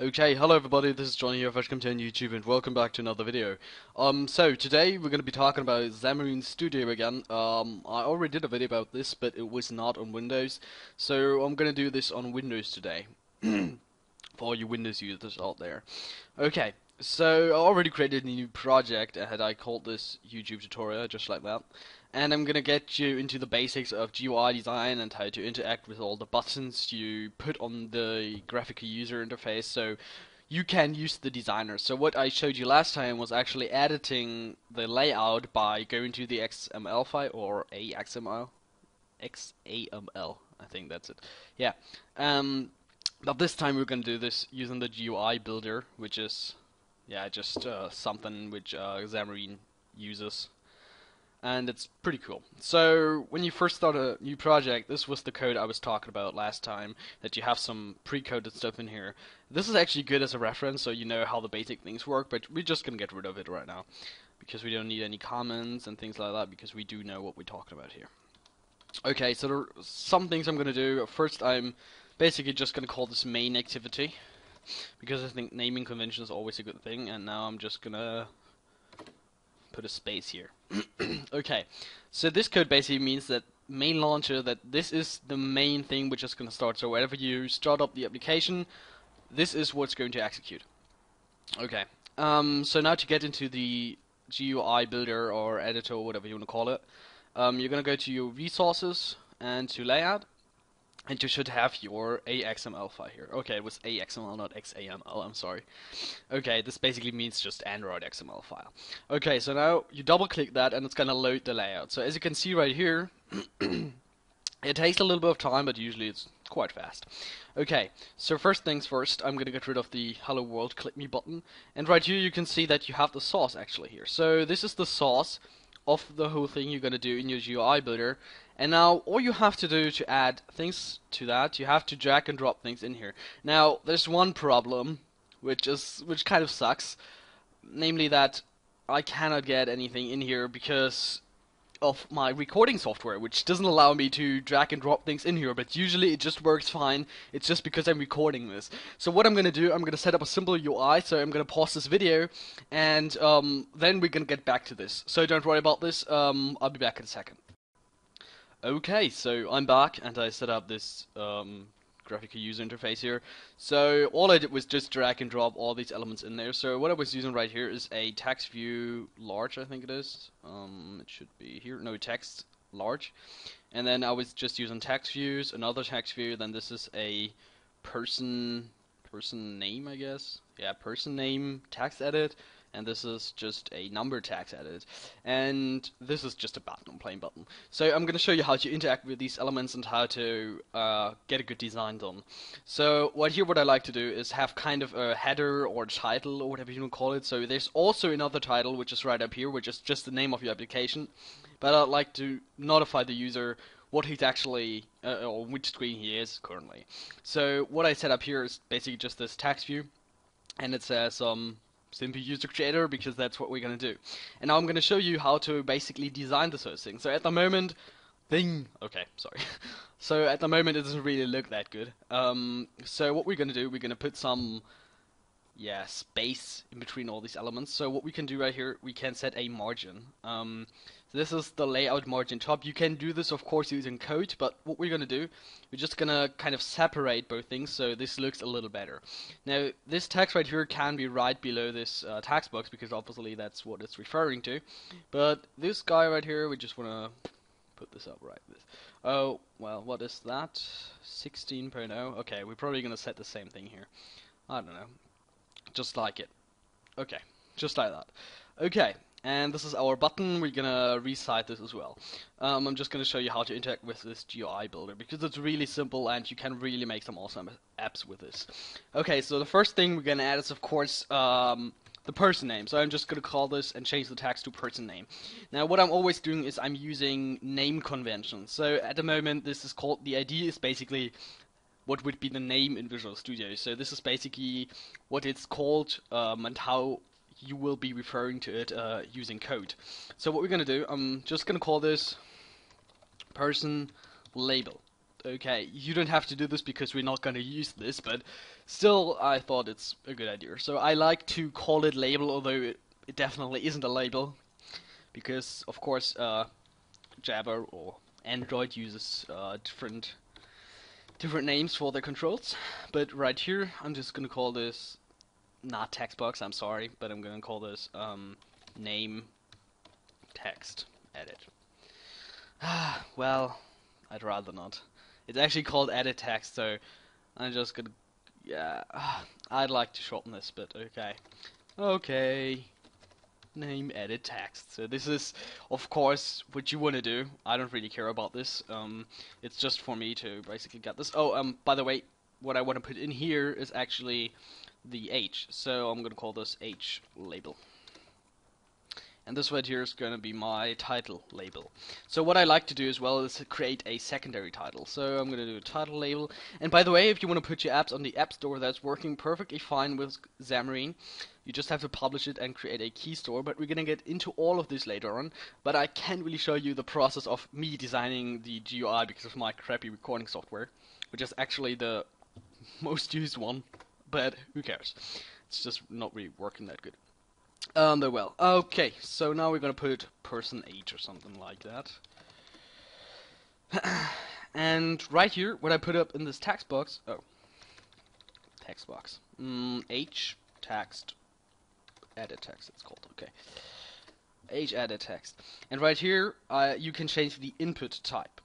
Okay, hello everybody, this is Johnny here, Come on YouTube, and welcome back to another video. Um, so, today we're going to be talking about Xamarin Studio again. Um, I already did a video about this, but it was not on Windows, so I'm going to do this on Windows today. For all you Windows users out there. Okay, so I already created a new project, and I called this YouTube tutorial, just like that and I'm gonna get you into the basics of GUI design and how to interact with all the buttons you put on the graphical user interface so you can use the designer. So what I showed you last time was actually editing the layout by going to the XML file or AXML XAML I think that's it. Yeah. Um, but this time we're gonna do this using the GUI builder which is yeah just uh, something which uh, Xamarin uses and it's pretty cool. So when you first start a new project, this was the code I was talking about last time, that you have some pre-coded stuff in here. This is actually good as a reference, so you know how the basic things work, but we're just going to get rid of it right now, because we don't need any comments and things like that, because we do know what we're talking about here. Okay, so there some things I'm going to do. First, I'm basically just going to call this main activity, because I think naming convention is always a good thing, and now I'm just going to put a space here. okay, so this code basically means that main launcher that this is the main thing which is going to start. So whenever you start up the application, this is what's going to execute. Okay, um, so now to get into the GUI builder or editor or whatever you want to call it, um, you're going to go to your resources and to layout, and you should have your AXML file here. Okay, it was AXML, not XAML, I'm sorry. Okay, this basically means just Android XML file. Okay, so now you double click that and it's gonna load the layout. So as you can see right here, it takes a little bit of time, but usually it's quite fast. Okay, so first things first, I'm gonna get rid of the Hello World Click Me button. And right here you can see that you have the source actually here. So this is the source of the whole thing you're gonna do in your GUI builder and now all you have to do to add things to that, you have to drag and drop things in here. Now there's one problem, which is which kind of sucks, namely that I cannot get anything in here because of my recording software, which doesn't allow me to drag and drop things in here, but usually it just works fine. It's just because I'm recording this. So what I'm gonna do, I'm gonna set up a simple UI, so I'm gonna pause this video, and um, then we're gonna get back to this. So don't worry about this, um, I'll be back in a second. Okay, so I'm back and I set up this um, graphical user interface here. So all I did was just drag and drop all these elements in there. So what I was using right here is a text view large, I think it is. Um, it should be here. No, text large. And then I was just using text views, another text view. Then this is a person person name, I guess. Yeah, person name text edit and this is just a number text edit and this is just a button, plain button. So I'm going to show you how to interact with these elements and how to uh, get a good design done. So what here what I like to do is have kind of a header or title or whatever you want to call it. So there's also another title which is right up here which is just the name of your application but I'd like to notify the user what he's actually, uh, or which screen he is currently. So what I set up here is basically just this text view, and it says um, simply user creator because that's what we're going to do. And now I'm going to show you how to basically design this whole thing. So at the moment, thing, okay, sorry. so at the moment it doesn't really look that good. Um, so what we're going to do, we're going to put some yeah, space in between all these elements. So what we can do right here, we can set a margin. Um, so this is the layout margin top. You can do this, of course, using code, but what we're going to do, we're just going to kind of separate both things so this looks a little better. Now, this text right here can be right below this uh, text box because obviously that's what it's referring to. But this guy right here, we just want to put this up right. This. Oh, well, what is that? 16.0. Okay, we're probably going to set the same thing here. I don't know just like it. Okay, just like that. Okay, and this is our button. We're gonna resize this as well. Um, I'm just gonna show you how to interact with this GUI builder because it's really simple and you can really make some awesome apps with this. Okay, so the first thing we're gonna add is of course um, the person name. So I'm just gonna call this and change the text to person name. Now what I'm always doing is I'm using name conventions. So at the moment this is called the ID is basically what would be the name in Visual Studio. So this is basically what it's called um, and how you will be referring to it uh, using code. So what we're going to do, I'm just going to call this person label. Okay, you don't have to do this because we're not going to use this, but still, I thought it's a good idea. So I like to call it label, although it, it definitely isn't a label, because of course uh, Java or Android uses uh, different different names for their controls. But right here, I'm just gonna call this not text box. I'm sorry, but I'm gonna call this um, name text edit. well, I'd rather not. It's actually called edit text, so I'm just gonna. Yeah, I'd like to shorten this, but okay. Okay. Name edit text. So this is, of course, what you want to do. I don't really care about this. Um, it's just for me to basically get this. Oh, um, by the way, what I want to put in here is actually the H. So I'm gonna call this H label and this right here is going to be my title label. So what I like to do as well is create a secondary title. So I'm going to do a title label. And by the way, if you want to put your apps on the App Store, that's working perfectly fine with Xamarin. You just have to publish it and create a key store, but we're going to get into all of this later on. But I can't really show you the process of me designing the GUI because of my crappy recording software, which is actually the most used one, but who cares? It's just not really working that good. Um, but well, okay, so now we're gonna put person age or something like that. and right here, what I put up in this text box, oh, text box, mm, H text, edit text it's called, okay. H edit text. And right here, uh, you can change the input type.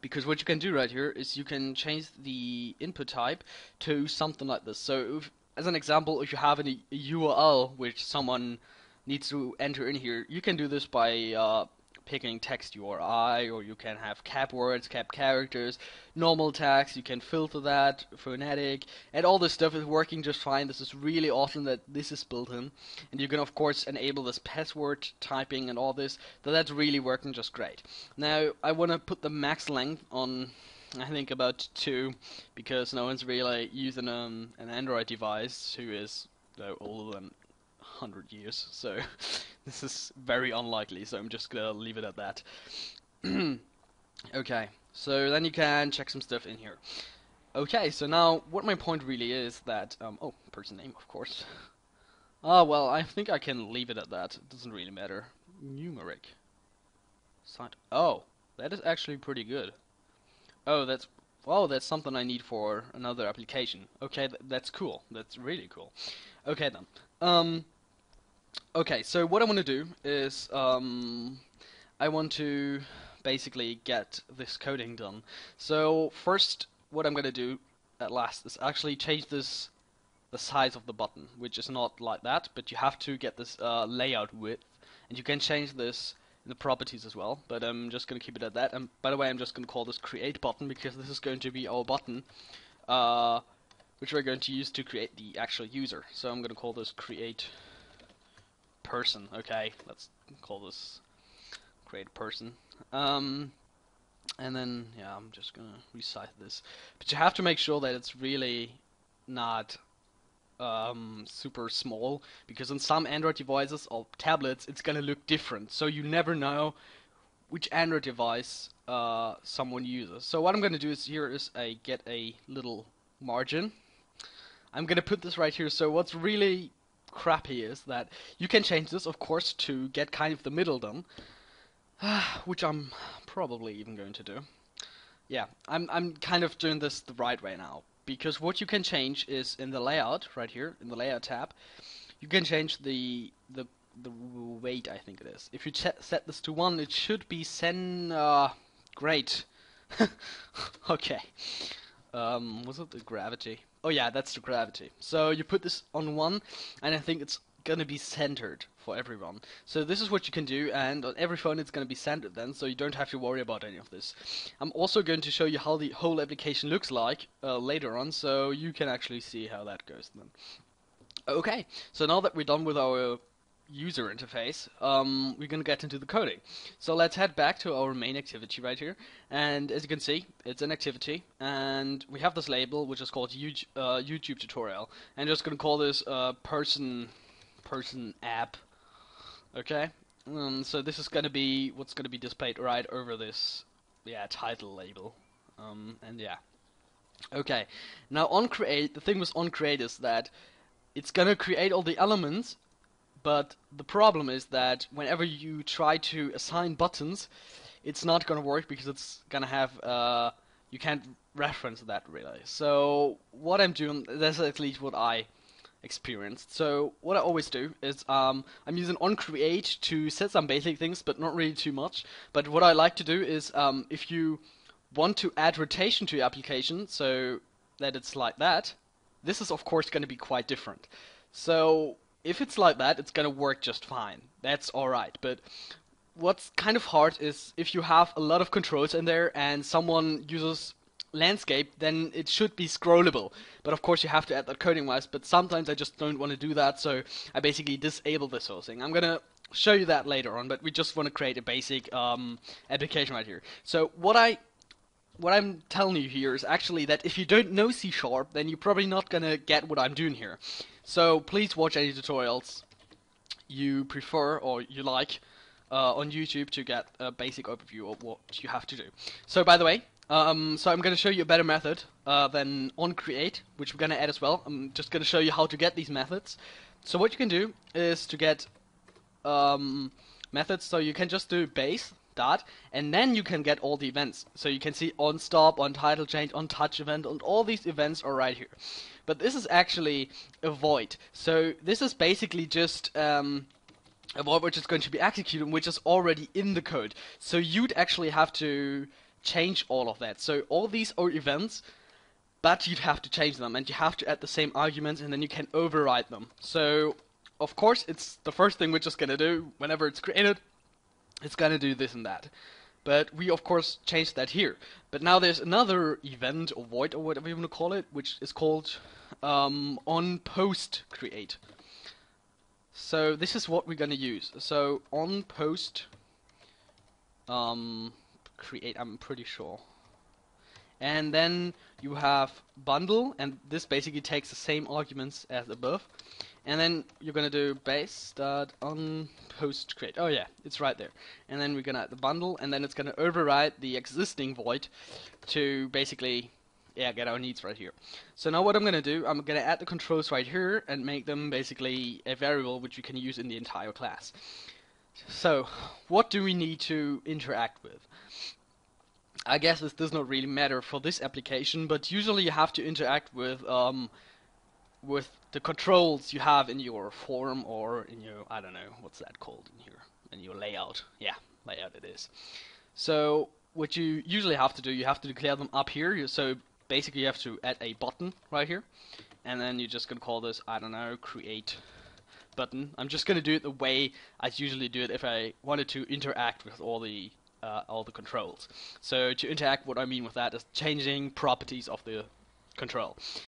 Because what you can do right here is you can change the input type to something like this. So if, as an example, if you have a URL which someone needs to enter in here, you can do this by uh, picking text URI, or you can have cap words, cap characters, normal text, you can filter that, phonetic, and all this stuff is working just fine. This is really awesome that this is built in. And you can of course enable this password typing and all this, so that's really working just great. Now, I want to put the max length on I think about two, because no one's really using um, an Android device who is though older than 100 years, so this is very unlikely, so I'm just gonna leave it at that. okay, so then you can check some stuff in here. Okay, so now what my point really is that, um, oh, person name, of course. Ah, well, I think I can leave it at that. It doesn't really matter. Numeric. Site. Oh, that is actually pretty good. Oh, that's oh, that's something I need for another application. Okay, th that's cool. That's really cool. Okay then. Um. Okay, so what I want to do is um, I want to basically get this coding done. So first, what I'm gonna do at last is actually change this the size of the button, which is not like that, but you have to get this uh, layout width, and you can change this in the properties as well, but I'm just going to keep it at that. And by the way, I'm just going to call this create button because this is going to be our button, uh, which we're going to use to create the actual user. So I'm going to call this create person. Okay, let's call this create person. Um, and then, yeah, I'm just going to resize this. But you have to make sure that it's really not um, super small because on some Android devices or tablets it's gonna look different so you never know which Android device uh, someone uses so what I'm gonna do is here is I get a little margin I'm gonna put this right here so what's really crappy is that you can change this of course to get kind of the middle done which I'm probably even going to do. Yeah I'm, I'm kind of doing this the right way now because what you can change is in the layout right here in the layout tab you can change the the the weight I think it is. If you set this to one it should be sen uh, great. Okay. Um was it the gravity oh yeah that's the gravity so you put this on one and I think it's gonna be centered for everyone. So this is what you can do, and on every phone it's gonna be centered then, so you don't have to worry about any of this. I'm also going to show you how the whole application looks like uh, later on, so you can actually see how that goes then. Okay, so now that we're done with our user interface, um, we're going to get into the coding. So let's head back to our main activity right here. And as you can see, it's an activity. And we have this label, which is called YouTube, uh, YouTube tutorial. And just going to call this uh, person person app. Okay? Um, so this is going to be what's going to be displayed right over this yeah title label. Um, and yeah. Okay, now on create, the thing with on create is that it's gonna create all the elements, but the problem is that whenever you try to assign buttons, it's not gonna work because it's gonna have uh, you can't reference that really. So what I'm doing, that's at least what I experienced. So what I always do is um, I'm using onCreate to set some basic things, but not really too much. But what I like to do is um, if you want to add rotation to your application, so that it's like that, this is of course going to be quite different. So if it's like that, it's to work just fine. That's alright. But what's kind of hard is if you have a lot of controls in there and someone uses landscape, then it should be scrollable. But of course you have to add that coding wise, but sometimes I just don't want to do that, so I basically disable this whole thing. I'm gonna show you that later on, but we just want to create a basic um, application right here. So what I what I'm telling you here is actually that if you don't know C Sharp, then you're probably not gonna get what I'm doing here. So please watch any tutorials you prefer or you like uh, on YouTube to get a basic overview of what you have to do. So by the way, um, so I'm going to show you a better method uh, than on create, which we're going to add as well. I'm just going to show you how to get these methods. So what you can do is to get um, methods. So you can just do base dot, and then you can get all the events. So you can see on stop, on title change, on touch event, and all these events are right here. But this is actually a void. So this is basically just um, a void which is going to be executed, which is already in the code. So you'd actually have to change all of that. So all these are events, but you'd have to change them, and you have to add the same arguments, and then you can override them. So, of course, it's the first thing we're just gonna do whenever it's created. It's gonna do this and that. But we, of course, changed that here. But now there's another event, or void, or whatever you want to call it, which is called um, on post create. So this is what we're gonna use. So on post um, create, I'm pretty sure. And then you have bundle, and this basically takes the same arguments as above. And then you're gonna do base dot on post create. Oh yeah, it's right there. And then we're gonna add the bundle, and then it's gonna override the existing void to basically yeah get our needs right here. So now what I'm gonna do, I'm gonna add the controls right here and make them basically a variable which you can use in the entire class. So what do we need to interact with? I guess this does not really matter for this application, but usually you have to interact with um, with the controls you have in your form or in your I don't know what's that called in here in your layout. Yeah, layout it is. So what you usually have to do, you have to declare them up here. So basically, you have to add a button right here, and then you're just gonna call this I don't know create button. I'm just gonna do it the way I usually do it if I wanted to interact with all the uh, all the controls. So to interact, what I mean with that is changing properties of the control.